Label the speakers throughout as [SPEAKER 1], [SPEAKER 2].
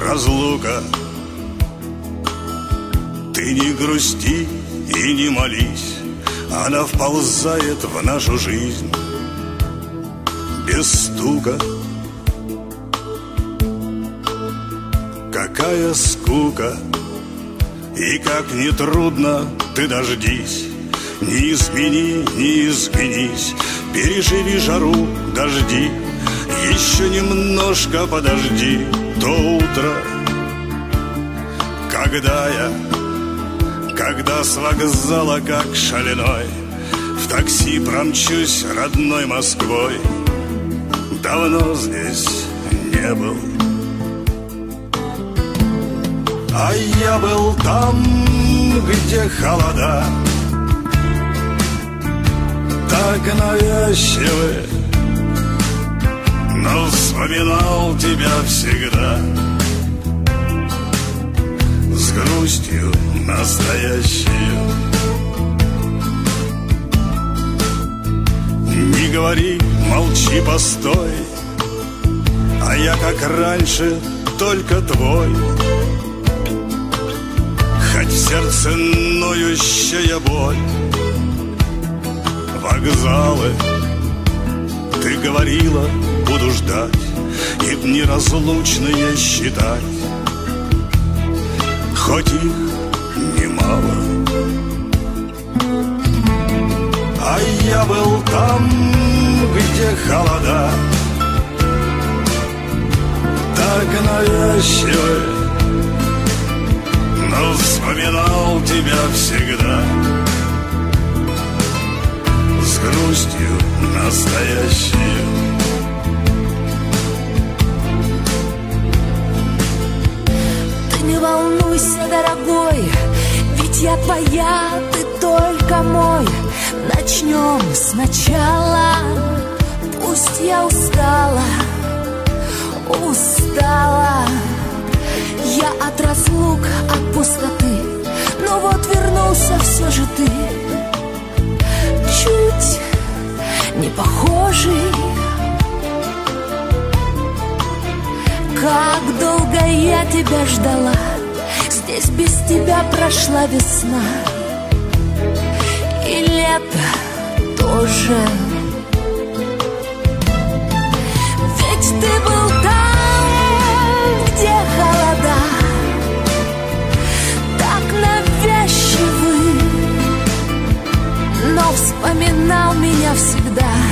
[SPEAKER 1] разлука. Ты не грусти и не молись Она вползает в нашу жизнь Без стука. Какая скука И как нетрудно ты дождись. Не измени, не изменись Переживи жару, дожди. Еще немножко подожди то утро Когда я, когда с вокзала как шаленой В такси промчусь родной Москвой. Давно здесь не был. А я был там, где холода. Так навязчивы но вспоминал тебя всегда грустью настоящую Не говори, молчи, постой. А я, как раньше, только твой. Хоть в сердце ноющая боль. Вокзалы Ты говорила, буду ждать. И разлучные считать Хоть их немало. А я был там, где холода. Так навязчивы Но вспоминал тебя всегда. С грустью настоящей
[SPEAKER 2] твоя, ты только мой. Начнем сначала, пусть я устала, устала. Я от разлук, от пустоты, но вот вернулся все же ты. Чуть не похожий Как долго я тебя ждала Здесь без тебя прошла весна. И лето тоже. Ведь ты был там, где холода. Так навязчивы Но вспоминал меня всегда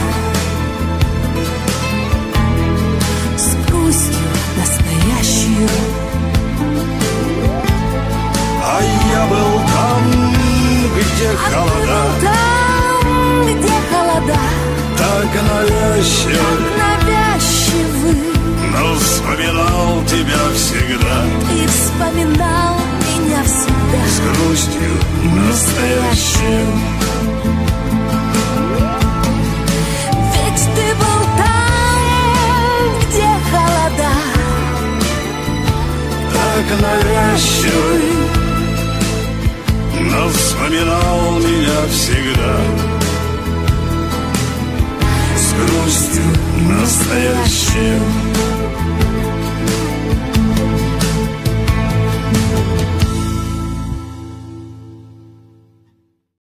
[SPEAKER 1] холода.
[SPEAKER 2] Там, где холода,
[SPEAKER 1] Так навязчивы
[SPEAKER 2] так навязчивы,
[SPEAKER 1] Но вспоминал тебя всегда.
[SPEAKER 2] И вспоминал меня всегда.
[SPEAKER 1] С грустью настоящей
[SPEAKER 2] Ведь ты был там, где холода,
[SPEAKER 1] Так навязчивый Но вспоминал всегда